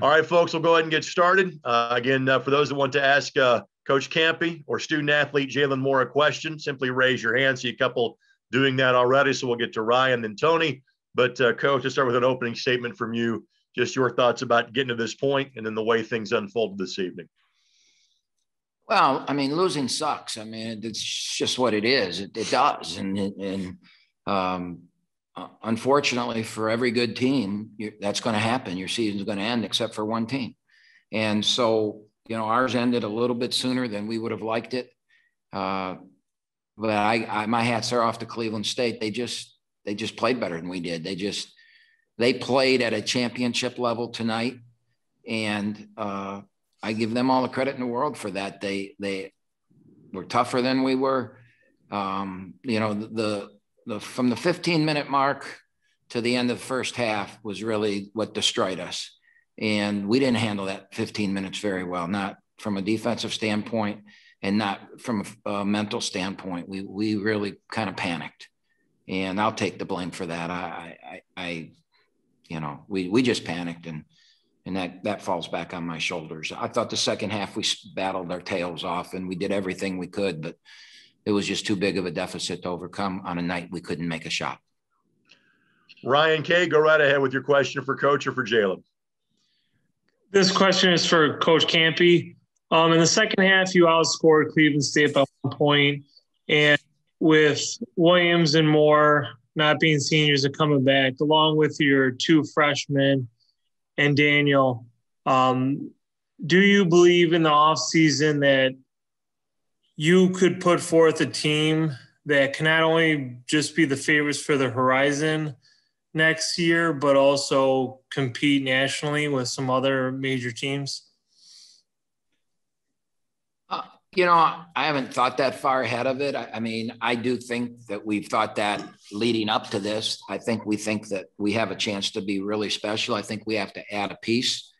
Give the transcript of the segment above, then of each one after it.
All right, folks, we'll go ahead and get started. Uh, again, uh, for those that want to ask uh, Coach Kampe or student athlete Jalen Moore a question, simply raise your hand. See a couple doing that already. So we'll get to Ryan and Tony. But, uh, Coach, let's start with an opening statement from you. Just your thoughts about getting to this point and then the way things unfolded this evening. Well, I mean, losing sucks. I mean, it's just what it is. It, it does. And, and um, uh, unfortunately for every good team, that's going to happen. Your season's going to end except for one team. And so, you know, ours ended a little bit sooner than we would have liked it. Uh, but I, I, my hats are off to Cleveland State. They just, they just played better than we did. They just, they played at a championship level tonight. And uh, I give them all the credit in the world for that. They, they were tougher than we were. Um, you know, the, the from the 15 minute mark to the end of the first half was really what destroyed us. And we didn't handle that 15 minutes very well, not from a defensive standpoint and not from a, a mental standpoint. We, we really kind of panicked. And I'll take the blame for that. I, I, I you know, we, we just panicked and, and that, that falls back on my shoulders. I thought the second half we battled our tails off and we did everything we could, but it was just too big of a deficit to overcome on a night we couldn't make a shot. Ryan K, go right ahead with your question for Coach or for Jalen. This question is for Coach Kampe. Um, in the second half, you outscored Cleveland State by one point, and with Williams and Moore not being seniors and coming back, along with your two freshmen and Daniel, um, do you believe in the offseason that you could put forth a team that can not only just be the favorites for the horizon next year, but also compete nationally with some other major teams? Uh, you know, I haven't thought that far ahead of it. I, I, mean, I do think that we've thought that leading up to this. I think we think that we have a chance to be really special. I think we have to add a piece.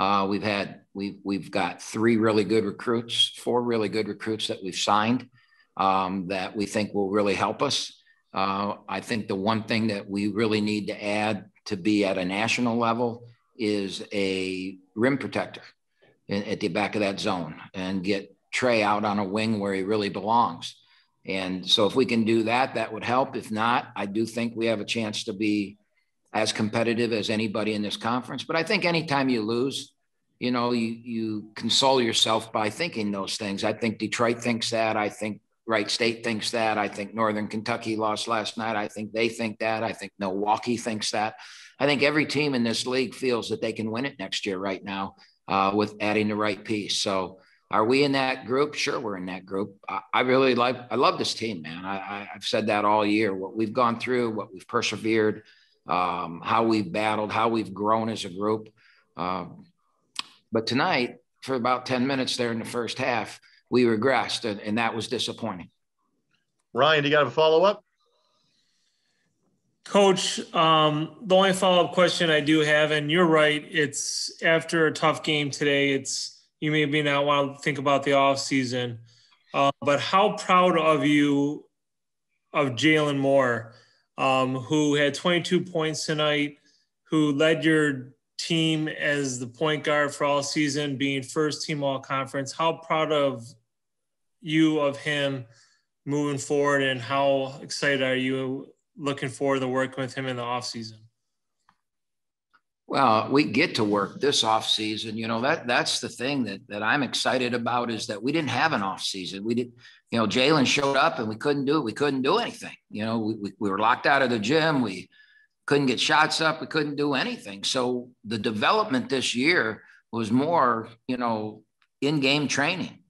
Uh, we've had we've we've got three really good recruits, four really good recruits that we've signed um, that we think will really help us. Uh, I think the one thing that we really need to add to be at a national level is a rim protector in, at the back of that zone and get Trey out on a wing where he really belongs. And so if we can do that, that would help. If not, I do think we have a chance to be as competitive as anybody in this conference. But I think anytime you lose, you know, you you console yourself by thinking those things. I think Detroit thinks that. I think Wright State thinks that. I think Northern Kentucky lost last night. I think they think that. I think Milwaukee thinks that. I think every team in this league feels that they can win it next year right now uh, with adding the right piece. So are we in that group? Sure, we're in that group. I, I really like, I love this team, man. I, I, have said that all year. What we've gone through, what we've persevered, um, how we've battled, how we've grown as a group. Um, but tonight, for about 10 minutes there in the first half, we regressed, and, and that was disappointing. Ryan, do you got a follow up? Coach, um, the only follow up question I do have, and you're right, it's after a tough game today, it's you maybe not want to think about the off season, uh, but how proud of you of Jalen Moore? Um, who had 22 points tonight, who led your team as the point guard for all season, being first team all conference. How proud of you of him moving forward, and how excited are you looking forward to working with him in the off season? Well, we get to work this off season. You know that that's the thing that that I'm excited about is that we didn't have an off season. We did you know, Jalen showed up and we couldn't do it. We couldn't do anything. You know, we, we, we were locked out of the gym. We couldn't get shots up. We couldn't do anything. So the development this year was more, you know, in-game training.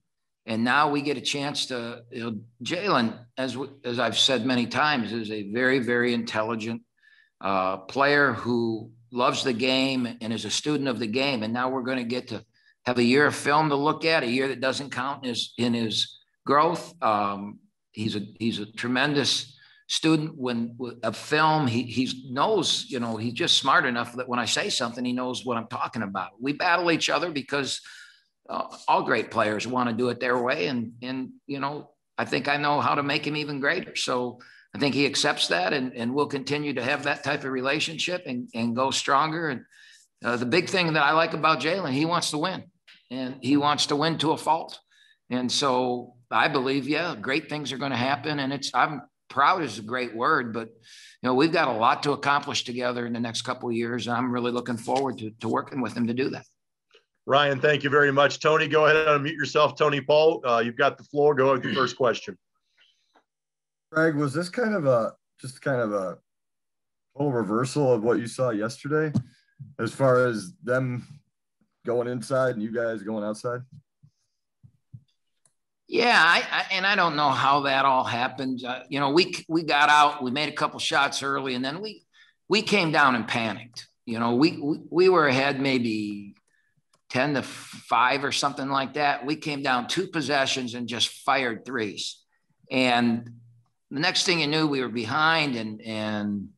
And now we get a chance to, you know, Jalen, as, as I've said many times, is a very, very intelligent uh, player who loves the game and is a student of the game. And now we're going to get to have a year of film to look at, a year that doesn't count in his, in his growth. Um, he's a he's a tremendous student when of film. He he knows you know he's just smart enough that when I say something, he knows what I'm talking about. We battle each other because uh, all great players want to do it their way, and and you know I think I know how to make him even greater. So. I think he accepts that and, and we'll continue to have that type of relationship and, and go stronger. And uh, the big thing that I like about Jalen, he wants to win and he wants to win to a fault. And so I believe, yeah, great things are going to happen. And it's, I'm proud is a great word, but you know, we've got a lot to accomplish together in the next couple of years. And I'm really looking forward to, to working with him to do that. Ryan, thank you very much. Tony, go ahead and unmute yourself. Tony Paul, uh, you've got the floor. Go ahead with your first question. Greg, was this kind of a just kind of a total reversal of what you saw yesterday as far as them going inside and you guys going outside? Yeah, I, I, and I don't know how that all happened. Uh, you know, we we got out, we made a couple shots early, and then we we came down and panicked. You know, we we, we were ahead maybe ten to five or something like that. We came down two possessions and just fired threes, and the next thing you knew, we were behind, and and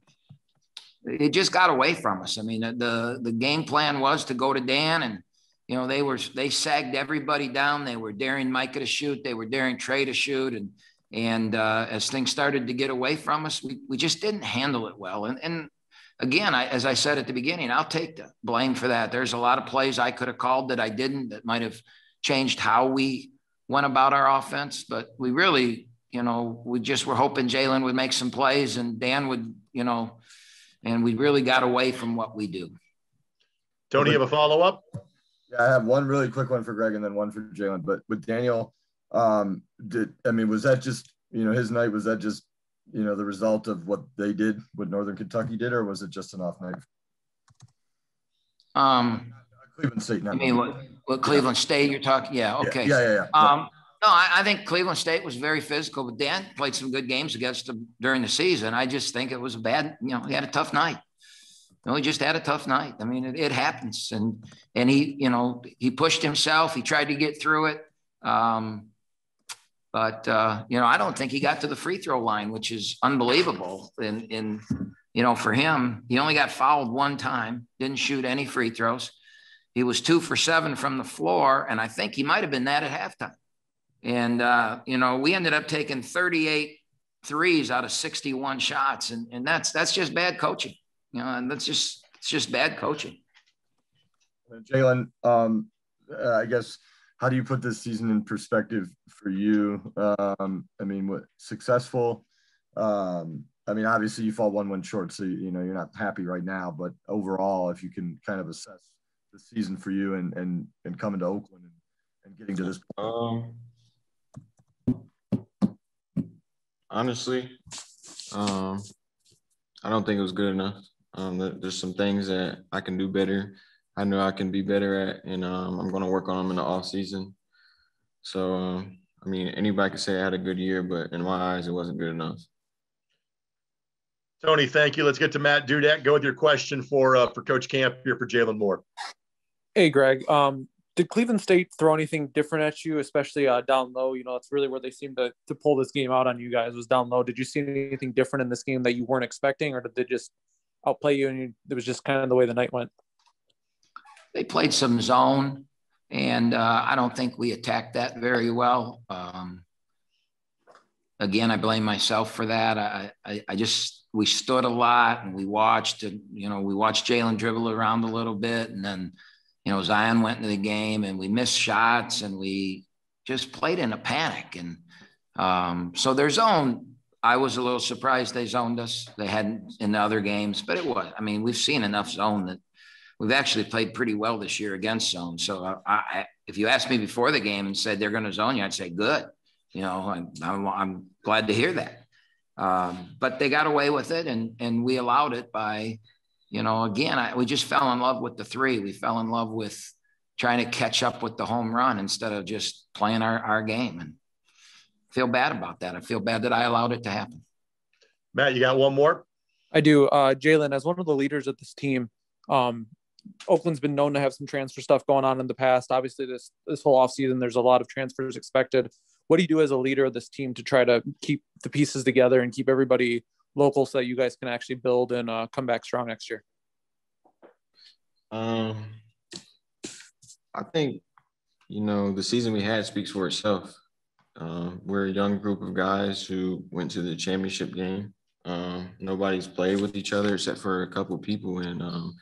it just got away from us. I mean, the the game plan was to go to Dan and you know, they were they sagged everybody down. They were daring Micah to shoot. They were daring Trey to shoot. And and uh, as things started to get away from us, we, we just didn't handle it well. And and again, I, as I said at the beginning, I'll take the blame for that. There's a lot of plays I could have called that I didn't that might have changed how we went about our offense. But we really, you know, we just were hoping Jalen would make some plays and Dan would, you know, and we really got away from what we do. Tony, you have a follow up? Yeah, I have one really quick one for Greg and then one for Jalen. But with Daniel, um, did I mean was that just you know his night? Was that just you know the result of what they did, what Northern Kentucky did, or was it just an off night? Um, Cleveland State. I mean, what, what Cleveland State you're talking? Yeah, okay. Yeah, yeah, yeah. Um, no, I, I, think Cleveland State was very physical, but Dan played some good games against them during the season. I just think it was a bad, you know, he had a tough night know, he just had a tough night. I mean, it, it, happens, and and he, you know, he pushed himself. He tried to get through it, um, but uh, you know, I don't think he got to the free throw line, which is unbelievable. In in you know, for him, he only got fouled one time. Didn't shoot any free throws. He was two for seven from the floor, and I think he might have been that at halftime. And uh, you know, we ended up taking 38 threes out of 61 shots, and and that's that's just bad coaching. You know, and that's just it's just bad coaching. Jalen, um, uh, I guess how do you put this season in perspective for you? Um, I mean, what successful? Um, I mean, obviously you fall one win short, so you know you're not happy right now. But overall, if you can kind of assess the season for you and and and coming to Oakland and, and getting to this point. Um, honestly, um, I don't think it was good enough. Um, there's some things that I can do better. I know I can be better at, and um, I'm going to work on them in the off season. So, um, I mean, anybody could say I had a good year, but in my eyes, it wasn't good enough. Tony, thank you. Let's get to Matt Dudek. Go with your question for uh, for Coach Camp here for Jalen Moore. Hey, Greg. Um, did Cleveland State throw anything different at you, especially uh, down low? You know, it's really where they seemed to, to pull this game out on you guys was down low. Did you see anything different in this game that you weren't expecting, or did they just outplay you, and you, it was just kind of the way the night went. They played some zone, and uh, I don't think we attacked that very well. Um, again, I blame myself for that. I, I, I, just we stood a lot and we watched, and you know, we watched Jalen dribble around a little bit, and then you know Zion went into the game, and we missed shots, and we just played in a panic, and um, so their zone I was a little surprised they zoned us. They hadn't in the other games, but it was. I mean, we've seen enough zone that we've actually played pretty well this year against zone. So I, I, if you asked me before the game and said they're going to zone you, I'd say good. You know, I'm, I'm, I'm glad to hear that. Um, but they got away with it, and and we allowed it by, you know, again, I, we just fell in love with the three. We fell in love with trying to catch up with the home run instead of just playing our, our game. And feel bad about that. I feel bad that I allowed it to happen. Matt, you got one more? I do. Uh, Jalen, as one of the leaders of this team, um, Oakland's been known to have some transfer stuff going on in the past. Obviously, this this whole offseason, there's a lot of transfers expected. What do you do as a leader of this team to try to keep the pieces together and keep everybody local so that you guys can actually build and uh, come back strong next year? Um, I think you know the season we had speaks for itself. Um, we're a young group of guys who went to the championship game. Um, nobody's played with each other except for a couple people, and um,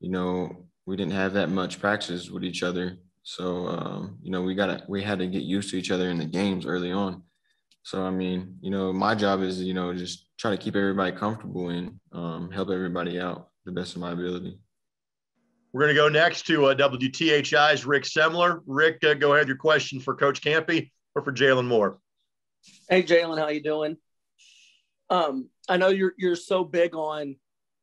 you know we didn't have that much practice with each other. So um, you know, we got we had to get used to each other in the games early on. So I mean, you know, my job is you know just try to keep everybody comfortable and um, help everybody out the best of my ability. We're going to go next to uh, WTHI's Rick Semler. Rick, uh, go ahead. Your question for Coach Kampe or for Jalen Moore. Hey, Jalen, how you doing? Um, I know you're you're so big on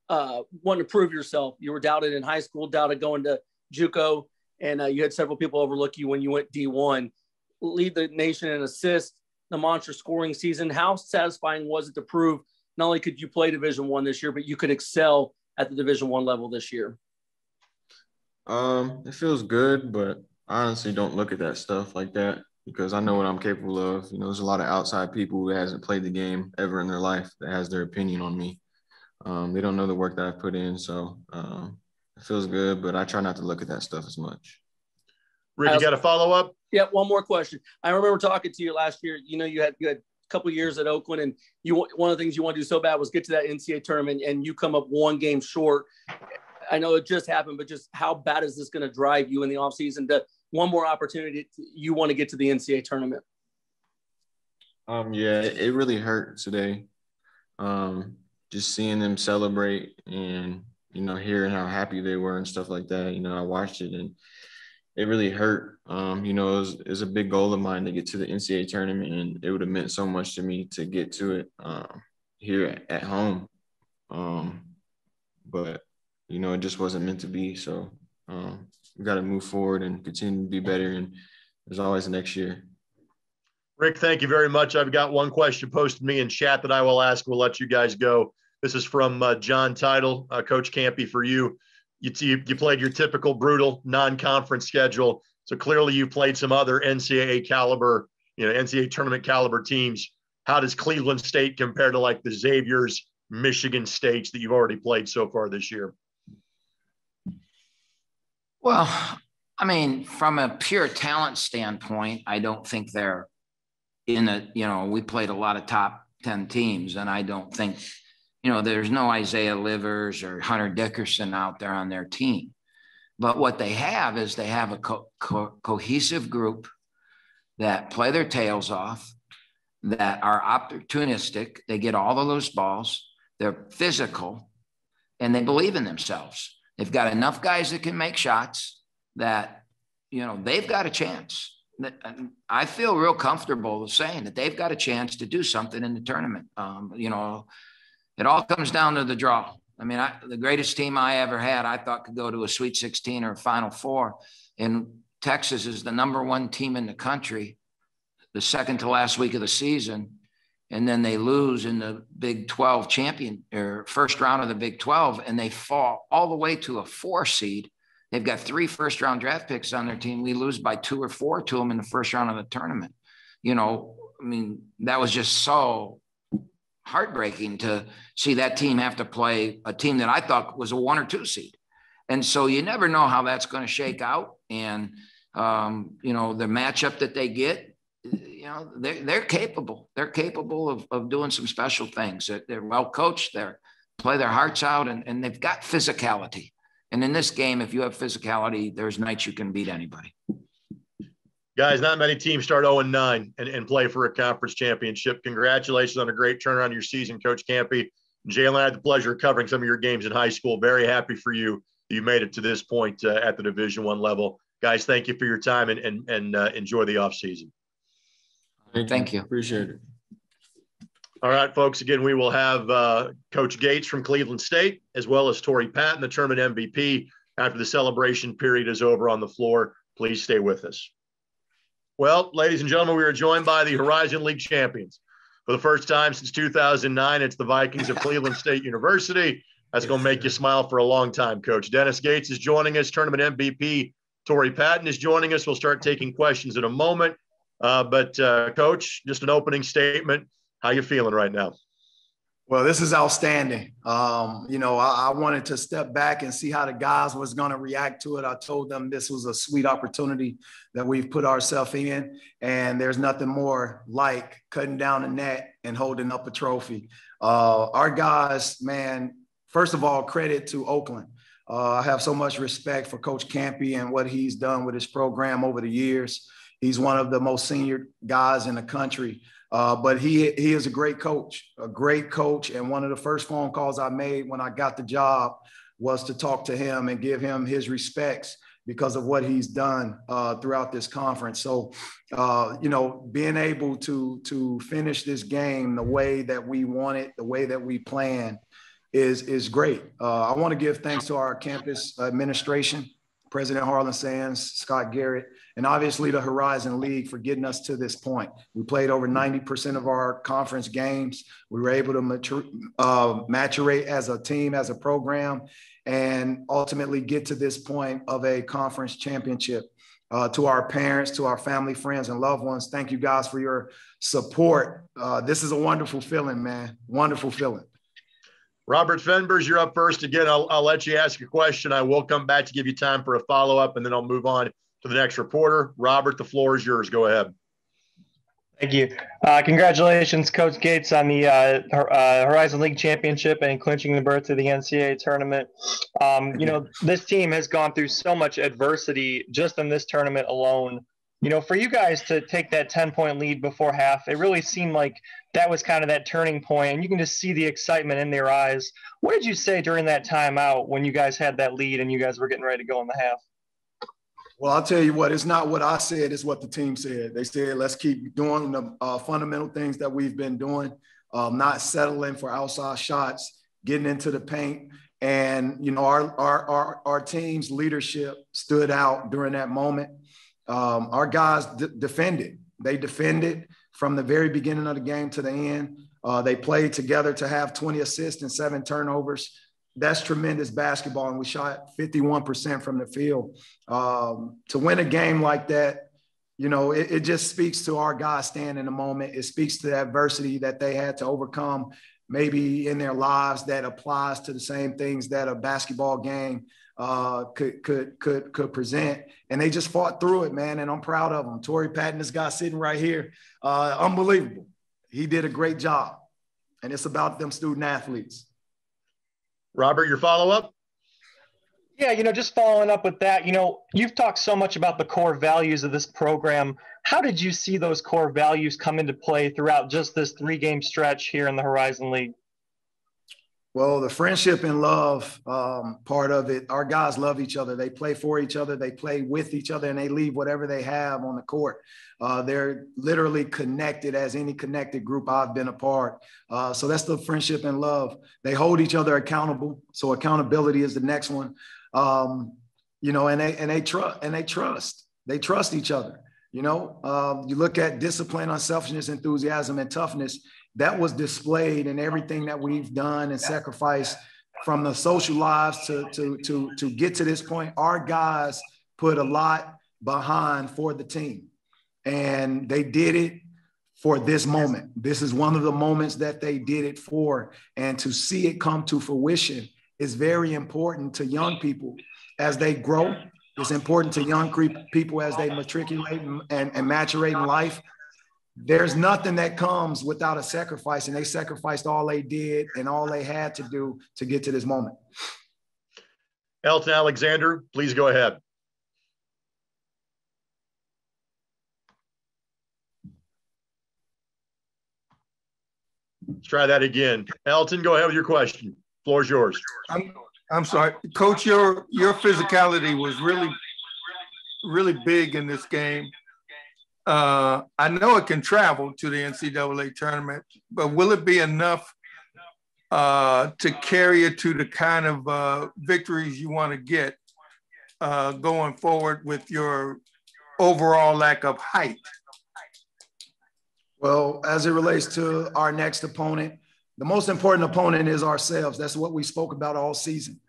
uh, wanting to prove yourself. You were doubted in high school, doubted going to JUCO, and uh, you had several people overlook you when you went D1. Lead the nation in assists, the monster scoring season. How satisfying was it to prove not only could you play Division One this year, but you could excel at the Division One level this year? Um, it feels good, but I honestly don't look at that stuff like that because I know what I'm capable of. You know, there's a lot of outside people who hasn't played the game ever in their life that has their opinion on me. Um, they don't know the work that I've put in, so um, it feels good. But I try not to look at that stuff as much. Rick, you got a follow up? Yeah, one more question. I remember talking to you last year. You know, you had you had a couple years at Oakland, and you one of the things you want to do so bad was get to that NCAA tournament, and you come up one game short. I know it just happened, but just how bad is this going to drive you in the offseason to one more opportunity to, you want to get to the NCAA tournament? Um, yeah, it really hurt today. Um, just seeing them celebrate and you know hearing how happy they were and stuff like that. You know, I watched it and it really hurt. Um, you know, it was, it a big goal of mine to get to the NCAA tournament, and it would have meant so much to me to get to it um, here at home. Um, but you know, it just wasn't meant to be. So um, we got to move forward and continue to be better. And there's always next year. Rick, thank you very much. I've got one question posted me in chat that I will ask. We'll let you guys go. This is from uh, John Title, uh, Coach Kampe, for you. You, you. you played your typical brutal non-conference schedule. So clearly you've played some other NCAA caliber, you know, NCAA tournament caliber teams. How does Cleveland State compare to like the Xavier's, Michigan States that you've already played so far this year? Well, I mean, from a pure talent standpoint, I don't think they're in a, you know, we played a lot of top 10 teams, and I don't think, you know, there's no Isaiah Livers or Hunter Dickinson out there on their team. But what they have is they have a co- co- cohesive group that play their tails off, that are opportunistic. They get all the loose balls, they're physical, and they believe in themselves. They've got enough guys that can make shots that, you know, they've got a chance. I feel real comfortable saying that they've got a chance to do something in the tournament. Um, you know, it all comes down to the draw. I mean, I, the greatest team I ever had, I thought could go to a Sweet 16 or a Final Four. And Texas is the number one team in the country, the second to last week of the season and then they lose in the Big 12 champion or first round of the Big 12 and they fall all the way to a four seed. They've got three first round draft picks on their team. We lose by two or four to them in the first round of the tournament. You know, I mean, that was just so heartbreaking to see that team have to play a team that I thought was a one or two seed. And so you never know how that's going to shake out. And, um, you know, the matchup that they get, you know, they're, they're capable. They're capable of, of doing some special things. That they're well coached. They're play their hearts out and, and they've got physicality. And in this game, if you have physicality, there's nights you can beat anybody. Guys, not many teams start 0 9 and, and play for a conference championship. Congratulations on a great turnaround of your season, Coach Kampe. Jalen, I had the pleasure of covering some of your games in high school. Very happy for you. You made it to this point uh, at the Division One level. Guys, thank you for your time and, and, and uh, enjoy the offseason. Thank, Thank you. you. Appreciate it. All right, folks. Again, we will have uh, Coach Gates from Cleveland State, as well as Torrey Patton, the tournament MVP, after the celebration period is over on the floor. Please stay with us. Well, ladies and gentlemen, we are joined by the Horizon League champions. For the first time since 2009, it's the Vikings of Cleveland State University. That's going to make you smile for a long time, Coach. Dennis Gates is joining us, tournament MVP. Torrey Patton is joining us. We'll start taking questions in a moment. Uh, but uh, coach, just an opening statement. How you feeling right now? Well, this is outstanding. Um, you know, I, I, wanted to step back and see how the guys was going to react to it. I told them this was a sweet opportunity that we've put ourselves in, and there's nothing more like cutting down the net and holding up a trophy. Uh, our guys, man, first of all, credit to Oakland. Uh, I have so much respect for Coach Kampe and what he's done with his program over the years. He's one of the most senior guys in the country. Uh, but he he is a great coach, a great coach. And one of the first phone calls I made when I got the job was to talk to him and give him his respects because of what he's done uh, throughout this conference. So, uh, you know, being able to to finish this game the way that we want it, the way that we plan, is is great. Uh, I want to give thanks to our campus administration, President Harlan Sands, Scott Garrett, and obviously the Horizon League for getting us to this point. We played over 90% of our conference games. We were able to mature, uh, maturate as a team, as a program, and ultimately get to this point of a conference championship. Uh, to our parents, to our family, friends, and loved ones, thank you guys for your support. Uh, this is a wonderful feeling, man. Wonderful feeling. Robert Fenbers, you're up first again. I'll, I'll let you ask a question. I will come back to give you time for a follow up, and then I'll move on to the next reporter. Robert, the floor is yours. Go ahead. Thank you. Uh, congratulations, Coach Gates, on the uh, uh, Horizon League championship and clinching the berth to the NCAA tournament. Um, you know, this team has gone through so much adversity just in this tournament alone. You know, for you guys to take that 10 point lead before half, it really seemed like that was kind of that turning point. and you can just see the excitement in their eyes. What did you say during that timeout when you guys had that lead and you guys were getting ready to go in the half? Well, I'll tell you what, it's not what I said, it's what the team said. They said, let's keep doing the uh, fundamental things that we've been doing, um, not settling for outside shots, getting into the paint. And, you know, our, our, our, our team's leadership stood out during that moment. Um, our guys d- defended. They defended from the very beginning of the game to the end. Uh, they played together to have 20 assists and seven turnovers that's tremendous basketball. And we shot 51% from the field. Um, to win a game like that, you know, it, it, just speaks to our guys staying in the moment. It speaks to the adversity that they had to overcome maybe in their lives that applies to the same things that a basketball game uh, could could could could present, and they just fought through it, man. And I'm proud of them. Torrey Patton, this guy sitting right here, uh, unbelievable. He did a great job, and it's about them student athletes. Robert, your follow up? Yeah, you know, just following up with that, you know, you've talked so much about the core values of this program. How did you see those core values come into play throughout just this three game stretch here in the Horizon League? Well, the friendship and love um, part of it, our guys love each other. They play for each other, they play with each other, and they leave whatever they have on the court. Uh, they're literally connected as any connected group I've been a part. Uh, so that's the friendship and love. They hold each other accountable. So accountability is the next one. Um, you know, and they and they trust and they trust. They trust each other. You know, um, you look at discipline, unselfishness, enthusiasm, and toughness that was displayed in everything that we've done and sacrificed from the social lives to, to, to, to get to this point. Our guys put a lot behind for the team and they did it for this moment. This is one of the moments that they did it for. And to see it come to fruition is very important to young people as they grow. It's important to young people as they matriculate and, and, and maturate in life there's nothing that comes without a sacrifice, and they sacrificed all they did and all they had to do to get to this moment. Elton Alexander, please go ahead. Let's try that again. Elton, go ahead with your question. Floor is yours. I'm, I'm sorry, Coach. Your your physicality was really, really big in this game. Uh, I know it can travel to the NCAA tournament, but will it be enough uh, to carry it to the kind of uh, victories you want to get uh, going forward with your overall lack of height? Well, as it relates to our next opponent, the most important opponent is ourselves. That's what we spoke about all season.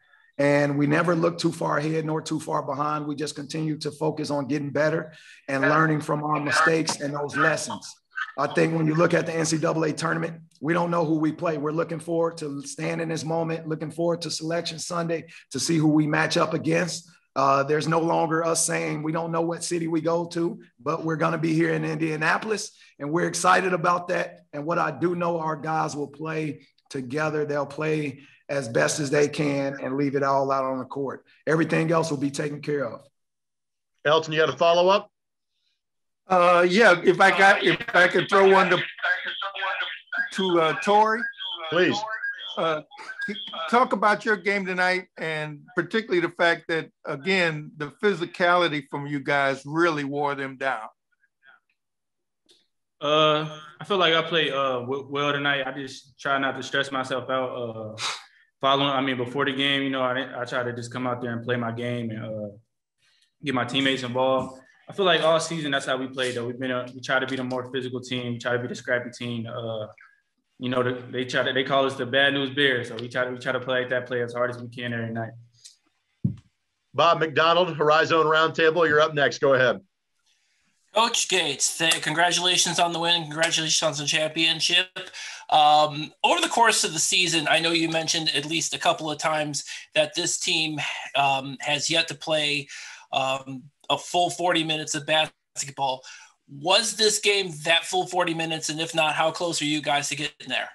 And we never look too far ahead nor too far behind. We just continue to focus on getting better and learning from our mistakes and those lessons. I think when you look at the NCAA tournament, we don't know who we play. We're looking forward to stand in this moment, looking forward to Selection Sunday to see who we match up against. Uh, there's no longer us saying we don't know what city we go to, but we're going to be here in Indianapolis, and we're excited about that. And what I do know, our guys will play together. They'll play as best as they can and leave it all out on the court. Everything else will be taken care of. Elton, you got a follow up? Uh, yeah, if I got, if I could throw one to, to uh, Torrey. Please. Uh, talk about your game tonight and particularly the fact that, again, the physicality from you guys really wore them down. Uh, I feel like I played uh well tonight. I just try not to stress myself out. Uh, following, I mean, before the game, you know, I I try to just come out there and play my game and uh, get my teammates involved. I feel like all season that's how we played. Though we've been a, we try to be the more physical team, we try to be the scrappy team. Uh, you know, the, they try to they call us the bad news bears, so we try to we try to play like that, play as hard as we can every night. Bob McDonald, Horizon Roundtable, you're up next. Go ahead. Coach Gates, th- congratulations on the win. Congratulations on the championship. Um, over the course of the season, I know you mentioned at least a couple of times that this team um, has yet to play um, a full 40 minutes of basketball. Was this game that full 40 minutes? And if not, how close are you guys to getting there?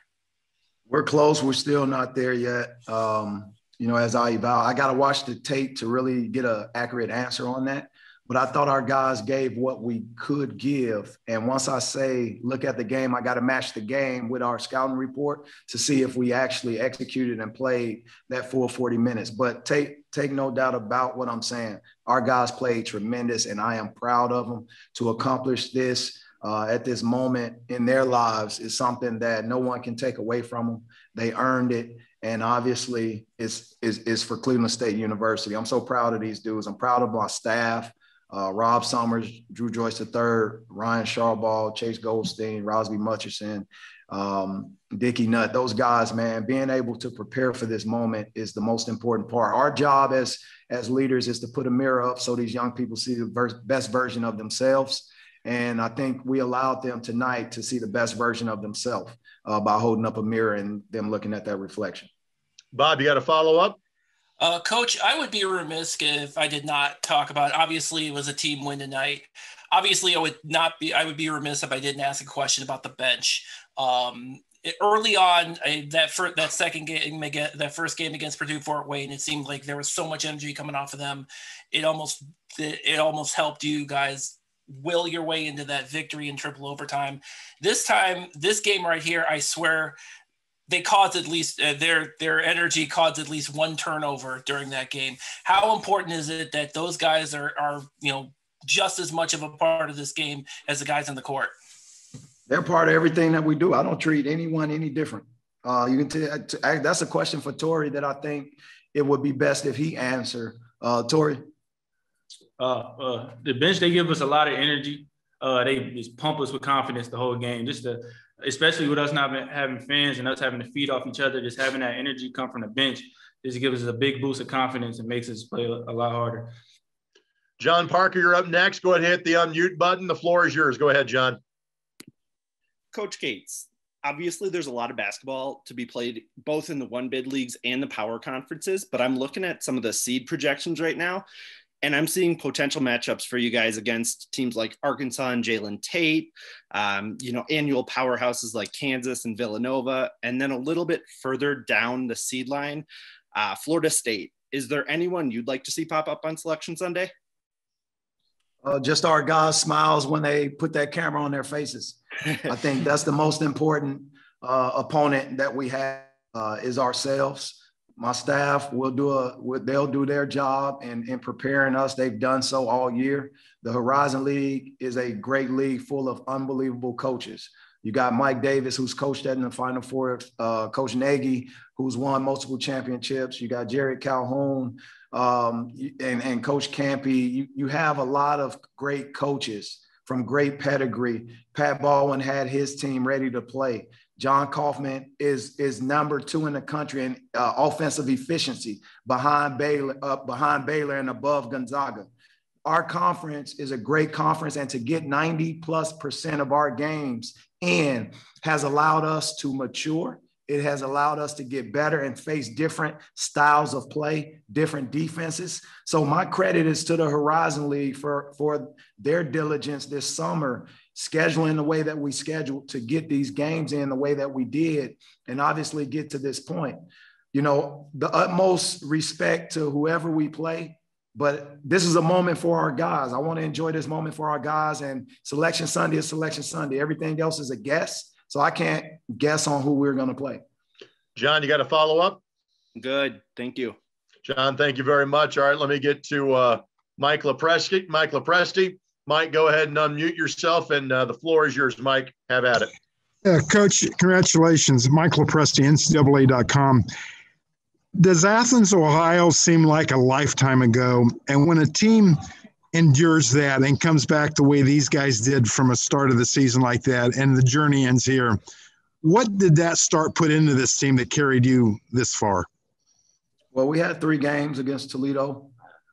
We're close. We're still not there yet. Um, you know, as I eval, I got to watch the tape to really get an accurate answer on that but I thought our guys gave what we could give. And once I say, look at the game, I got to match the game with our scouting report to see if we actually executed and played that full 40 minutes. But take take no doubt about what I'm saying. Our guys played tremendous, and I am proud of them to accomplish this. Uh, at this moment in their lives is something that no one can take away from them. They earned it, and obviously, it's, it's, it's for Cleveland State University. I'm so proud of these dudes. I'm proud of my staff uh, Rob Summers, Drew Joyce III, Ryan Sharbaugh, Chase Goldstein, Rosby Mutcherson, um, Dickie Nutt, those guys, man, being able to prepare for this moment is the most important part. Our job as as leaders is to put a mirror up so these young people see the ver- best version of themselves. And I think we allowed them tonight to see the best version of themselves uh, by holding up a mirror and them looking at that reflection. Bob, you got a follow up? Uh, Coach, I would be remiss if I did not talk about. Obviously, it was a team win tonight. Obviously, I would not be. I would be remiss if I didn't ask a question about the bench. Um, early on, I, that first, that second game, that first game against Purdue Fort Wayne, it seemed like there was so much energy coming off of them. It almost it, it almost helped you guys will your way into that victory in triple overtime. This time, this game right here, I swear they caused at least uh, their their energy caused at least one turnover during that game. How important is it that those guys are are you know just as much of a part of this game as the guys on the court? They're part of everything that we do. I don't treat anyone any different. Uh, you can t- t- that's a question for Torrey that I think it would be best if he answer. Uh, Torrey. Uh, uh, the bench they give us a lot of energy. Uh, they just pump us with confidence the whole game. Just to especially with us not having fans and us having to feed off each other, just having that energy come from the bench, just gives us a big boost of confidence and makes us play a lot harder. John Parker, you're up next. Go ahead and hit the unmute button. The floor is yours. Go ahead, John. Coach Gates, obviously there's a lot of basketball to be played both in the one bid leagues and the power conferences, but I'm looking at some of the seed projections right now and I'm seeing potential matchups for you guys against teams like Arkansas and Jalen Tate, um, you know, annual powerhouses like Kansas and Villanova, and then a little bit further down the seed line, uh, Florida State. Is there anyone you'd like to see pop up on Selection Sunday? Uh, just our guys' smiles when they put that camera on their faces. I think that's the most important uh, opponent that we have uh, is ourselves my staff will do a they'll do their job in, in preparing us. They've done so all year. The horizon league is a great league full of unbelievable coaches. You got mike davis who's coached that in the final four uh, coach nagy who's won multiple championships. You got jerry calhoun um, and, and coach Kampe. You, you have a lot of great coaches from great pedigree pat baldwin had his team ready to play Jon Coffman is is number two in the country in uh, offensive efficiency behind Baylor, uh, behind Baylor and above Gonzaga. Our conference is a great conference, and to get 90 plus percent of our games in has allowed us to mature. It has allowed us to get better and face different styles of play, different defenses. So my credit is to the Horizon League for, for their diligence this summer scheduling the way that we scheduled to get these games in the way that we did, and obviously get to this point. You know, the utmost respect to whoever we play, but this is a moment for our guys. I want to enjoy this moment for our guys, and Selection Sunday is Selection Sunday. Everything else is a guess, so I can't guess on who we're going to play. John, you got to follow up? Good. Thank you. John, thank you very much. All right, let me get to uh, Mike Lopresti. Mike Lopresti. Mike, go ahead and unmute yourself, and uh, the floor is yours, Mike. Have at it. Yeah, Coach, congratulations. Mike Lopresti, NCAA.com. Does Athens, Ohio seem like a lifetime ago? And when a team endures that and comes back the way these guys did from a start of the season like that, and the journey ends here, what did that start put into this team that carried you this far? Well, we had three games against Toledo,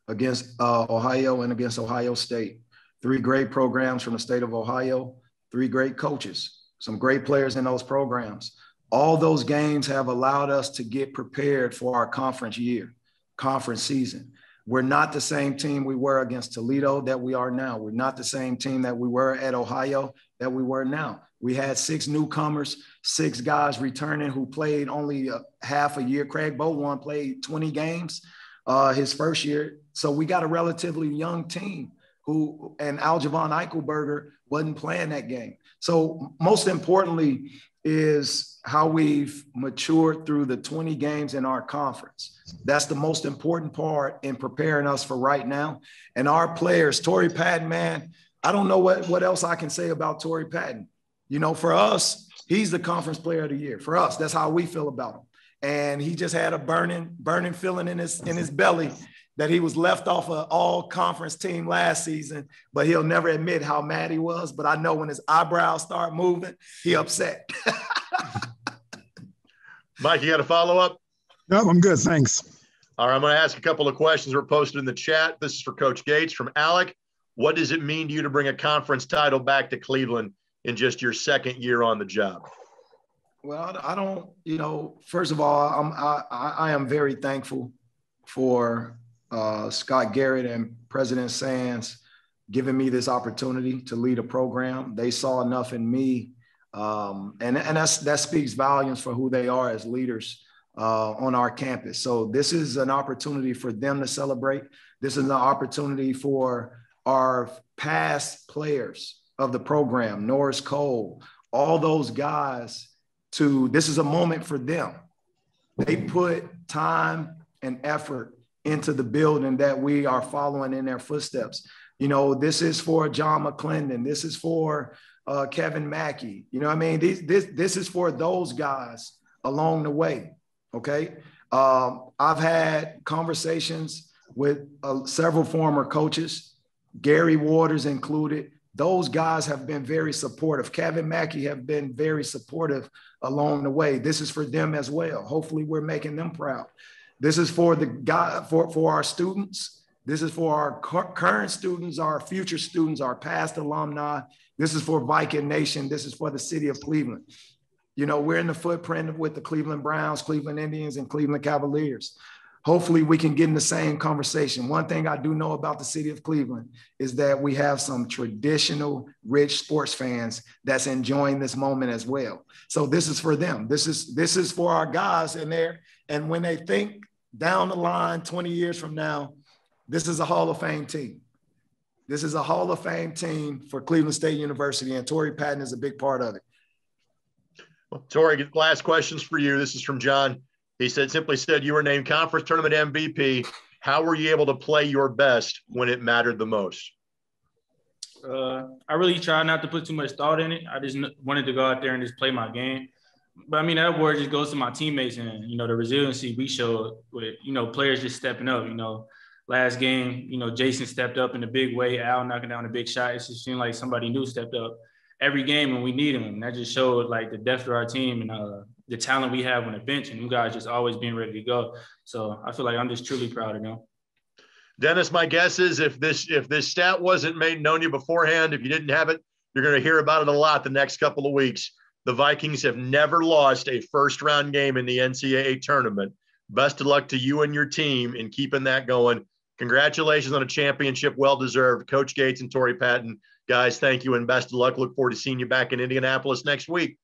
against uh, Ohio, and against Ohio State. Three great programs from the state of Ohio, three great coaches, some great players in those programs. All those games have allowed us to get prepared for our conference year, conference season. We're not the same team we were against Toledo that we are now. We're not the same team that we were at Ohio that we were now. We had six newcomers, six guys returning who played only a, half a year. Craig Bowen played 20 games uh, his first year. So we got a relatively young team who, and Algevon Eichelberger wasn't playing that game. So most importantly is how we've matured through the 20 games in our conference. That's the most important part in preparing us for right now. And our players, Torrey Patton, man, I don't know what, what else I can say about Torrey Patton. You know, for us, he's the conference player of the year. For us, that's how we feel about him. And he just had a burning, burning feeling in his in his belly that he was left off an all conference team last season, but he'll never admit how mad he was. But I know when his eyebrows start moving, he upset. Mike, you got a follow up? No, I'm good. Thanks. All right, I'm going to ask a couple of questions we're posted in the chat. This is for Coach Gates from Alec. What does it mean to you to bring a conference title back to Cleveland in just your second year on the job? Well, I don't, you know, first of all, I'm, I, I am very thankful for uh, Scott Garrett and President Sands giving me this opportunity to lead a program. They saw enough in me. Um, and and that's, that speaks volumes for who they are as leaders uh, on our campus. So this is an opportunity for them to celebrate. This is an opportunity for our past players of the program, Norris Cole, all those guys to, this is a moment for them. They put time and effort into the building that we are following in their footsteps. You know, this is for John McClendon. This is for uh, Kevin Mackey. You know I mean? This, this, this is for those guys along the way. Okay. Um, I've had conversations with uh, several former coaches, Gary Waters included, those guys have been very supportive. Kevin Mackey have been very supportive along the way. This is for them as well. Hopefully, we're making them proud. This is for the guy for, for our students. This is for our current students, our future students, our past alumni. This is for Viking Nation. This is for the city of Cleveland. You know, we're in the footprint with the Cleveland Browns, Cleveland Indians, and Cleveland Cavaliers hopefully we can get in the same conversation. One thing I do know about the city of Cleveland is that we have some traditional rich sports fans that's enjoying this moment as well. So this is for them. This is this is for our guys in there. And when they think down the line 20 years from now, this is a Hall of Fame team. This is a Hall of Fame team for Cleveland State University, and Torrey Patton is a big part of it. Well, Torrey, last questions for you. This is from John. He said, simply said, you were named conference tournament MVP. How were you able to play your best when it mattered the most? Uh, I really tried not to put too much thought in it. I just wanted to go out there and just play my game. But I mean, that word just goes to my teammates and, you know, the resiliency we showed with, you know, players just stepping up. You know, last game, you know, Jason stepped up in a big way, Al knocking down a big shot. It just seemed like somebody new stepped up every game when we needed them. And that just showed like the depth of our team and uh, the talent we have on the bench, and you guys just always being ready to go. So I feel like I'm just truly proud of them. Dennis, my guess is if this if this stat wasn't made known to you beforehand, if you didn't have it, you're going to hear about it a lot the next couple of weeks. The Vikings have never lost a first round game in the NCAA tournament. Best of luck to you and your team in keeping that going. Congratulations on a championship, well deserved. Coach Gates and Torrey Patton, Guys, thank you and best of luck. Look forward to seeing you back in Indianapolis next week.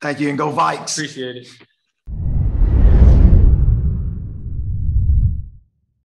Thank you and go Vikes. Appreciate it.